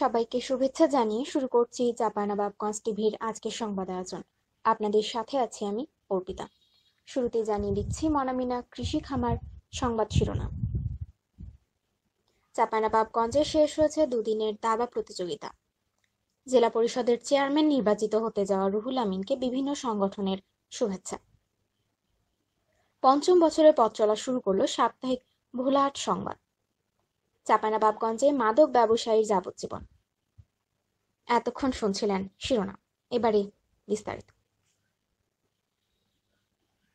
সবাইকে শুভেচ্ছা জানিয়ে শুরু করছি চাঁপাইনবাবগঞ্জ টিভির আজকের সংবাদ আয়োজন। আপনাদের সাথে আছি আমি অর্পিতা। শুরুতে জানিয়ে দিচ্ছি মনামিনা কৃষি খামার সংবাদ শিরোনাম। চাঁপাইনবাবগঞ্জে শেষ হয়েছে দুদিনের দাবা প্রতিযোগিতা। জেলা পরিষদের চেয়ারম্যান নির্বাচিত হতে যাওয়া রুহুল আমিনকে বিভিন্ন সংগঠনের শুভেচ্ছা। পঞ্চম বছরের পথ চলা শুরু করল সাপ্তাহিক ভোলাহাট সংবাদ। চাঁপাইনবাবগঞ্জে মাদক ব্যবসায়ীর যাবজ্জীবন। এতক্ষণ শুনছিলেন শিরোনাম। এবারে বিস্তারিত।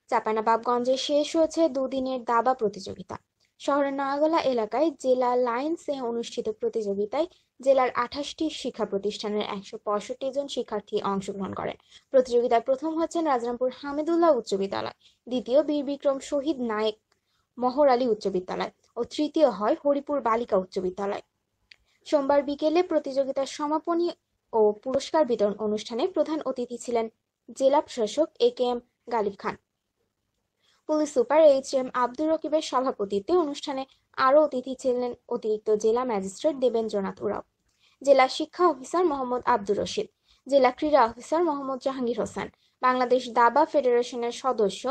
চাঁপাইনবাবগঞ্জে শেষ হয়েছে দুদিনের দাবা প্রতিযোগিতা। শহরের নয়াগলা এলাকায় জেলা লাইন্সে অনুষ্ঠিত প্রতিযোগিতায় জেলার আঠাশটি শিক্ষা প্রতিষ্ঠানের একশো পঁয়ষট্টি জন শিক্ষার্থী অংশগ্রহণ করেন। প্রতিযোগিতায় প্রথম হচ্ছেন রাজরামপুর হামিদুল্লাহ উচ্চ বিদ্যালয়, দ্বিতীয় বীর বিক্রম শহীদ নায়েক মহর আলী উচ্চ বিদ্যালয়। ও তৃতীয় হয় হরিপুর বালিকা উচ্চ বিদ্যালয়। সোমবার বিকেলে প্রতিযোগিতার সমাপনী ও পুরস্কার বিতরণ অনুষ্ঠানে প্রধান অতিথি ছিলেন জেলা প্রশাসক এ K M Galib Khan. Police super H M Abdur রকিবের সভাপতিত্বে অনুষ্ঠানে আরও অতিথি ছিলেন অতিরিক্ত জেলা ম্যাজিস্ট্রেট দেবেন্দ্রনাথ উরাও, জেলা শিক্ষা অফিসার মোহাম্মদ আব্দুর রশিদ, জেলা ক্রীড়া অফিসার মোহাম্মদ জাহাঙ্গীর হোসেন, বাংলাদেশ দাবা ফেডারেশনের সদস্য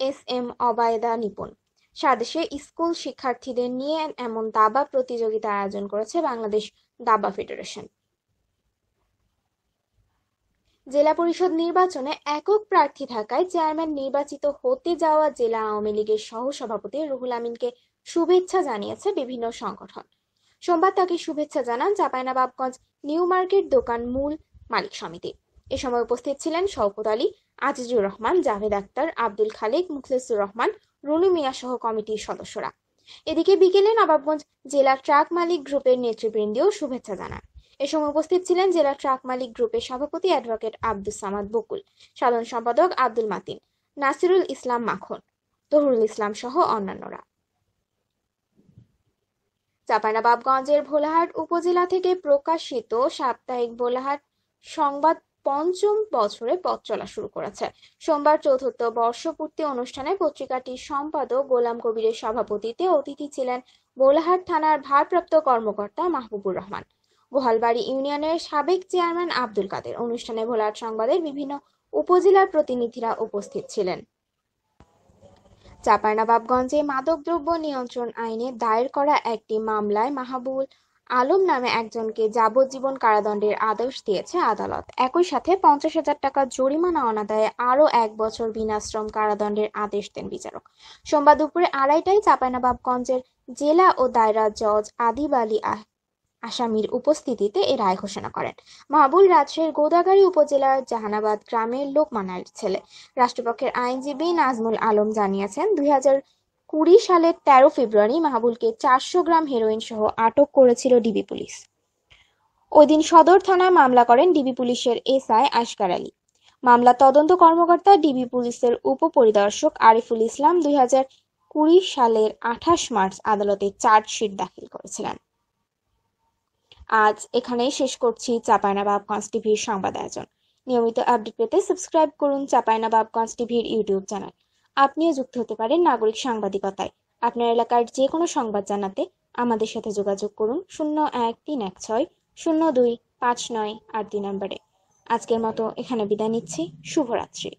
এস এম অবায়দা নিপুণ স্বদেশে স্কুল শিক্ষার্থীদের নিয়ে এমন দাবা প্রতিযোগিতা আয়োজন করেছে বাংলাদেশ দাবা ফেডারেশন। জেলা পরিষদ নির্বাচনে একক প্রার্থী থাকায় চেয়ারম্যান নির্বাচিত হতে যাওয়া জেলা আওয়ামী লীগের সহসভাপতি রুহুল আমিনকে শুভেচ্ছা জানিয়েছে বিভিন্ন সংগঠন। সোমবার তাকে শুভেচ্ছা জানান চাঁপাইনবাবগঞ্জ নিউ মার্কেট দোকান মূল মালিক সমিতি। এ সময় উপস্থিত ছিলেন শওকত আলী, আজিজুর রহমান, জাভেদ আক্তার, আব্দুল খালেক, মুখলেসুর রহমান রুনু মিয়া সহ কমিটির সদস্যরা। এদিকে বিকেলে নবাবগঞ্জ জেলা ট্রাক মালিক গ্রুপের নেতৃবৃন্দেও শুভেচ্ছা জানান। এ সময় উপস্থিত ছিলেন জেলা ট্রাক মালিক গ্রুপের সভাপতি অ্যাডভোকেট আব্দুস সামাদ বকুল, সাধারণ সম্পাদক আব্দুল মাতিন, নাসিরুল ইসলাম মাখন, তহুরুল ইসলাম সহ অন্যান্যরা। চাঁপাইনবাবগঞ্জের ভোলাহাট উপজেলা থেকে প্রকাশিত সাপ্তাহিক ভোলাহাট সংবাদ পঞ্চম বছরে পথ চলা শুরু করেছে। সোমবার চতুর্থ বর্ষপূর্তি অনুষ্ঠানে পত্রিকাটির সম্পাদক গোলাম কবিরের সভাপতিত্বে অতিথি ছিলেন বোলাহাট থানার ভারপ্রাপ্ত কর্মকর্তা মাহবুবুর রহমান। গোহালবাড়ি ইউনিয়নের সাবেক চেয়ারম্যান আব্দুল কাদের। অনুষ্ঠানে ভোলাহাট সংবাদের বিভিন্ন উপজেলার প্রতিনিধিরা উপস্থিত ছিলেন। চাঁপাইনবাবগঞ্জে মাদকদ্রব্য নিয়ন্ত্রণ আইনে দায়ের করা একটি মামলায় মাহবুল আলম নামে একজনকে যাবজ্জীবন কারাদণ্ডের আদেশ দিয়েছে আদালত। একই সাথে পঞ্চাশ হাজার টাকা জরিমানা অনাদায়ে আরও এক বছর বিনাশ্রম কারাদণ্ডের আদেশ দেন বিচারক। সোমবার দুপুরে আড়াইটায় চাঁপাইনবাবগঞ্জের জেলা ও দায়রা জজ আদিব আলী আসামির উপস্থিতিতে এ রায় ঘোষণা করেন। মাহবুল রাজশাহীর গোদাগাড়ী উপজেলার জাহানাবাদ গ্রামের লোকমানার ছেলে। রাষ্ট্রপক্ষের আইনজীবী নাজমুল আলম জানিয়েছেন, দুই হাজার কুড়ি সালের তেরো ফেব্রুয়ারি মাহবুলকে চারশো গ্রাম হেরোইন সহ আটক করেছিল ডিবি পুলিশ। ওই দিন সদর থানায় মামলা করেন ডিবি পুলিশের এসআই আশকার আলী। মামলা তদন্ত কর্মকর্তা ডিবি পুলিশের উপপরিদর্শক আরিফুল ইসলাম দুই কুড়ি সালের আঠাশ মার্চ আদালতে চার্জশিট দাখিল করেছিলেন। আজ এখানেই শেষ করছি চাঁপাইনবাবগঞ্জ টিভির সংবাদ আয়োজন। নিয়মিত আপডেট পেতে সাবস্ক্রাইব করুন চাঁপাইনবাবগঞ্জ টিভির ইউটিউব চ্যানেল। আপনিও যুক্ত হতে পারেন নাগরিক সাংবাদিকতায়। আপনার এলাকার যে কোনো সংবাদ জানাতে আমাদের সাথে যোগাযোগ করুন শূন্য এক তিন এক ছয় শূন্য দুই পাঁচ নয় আট দুই নম্বরে। আজকের মতো এখানে বিদায় নিচ্ছি। শুভরাত্রি।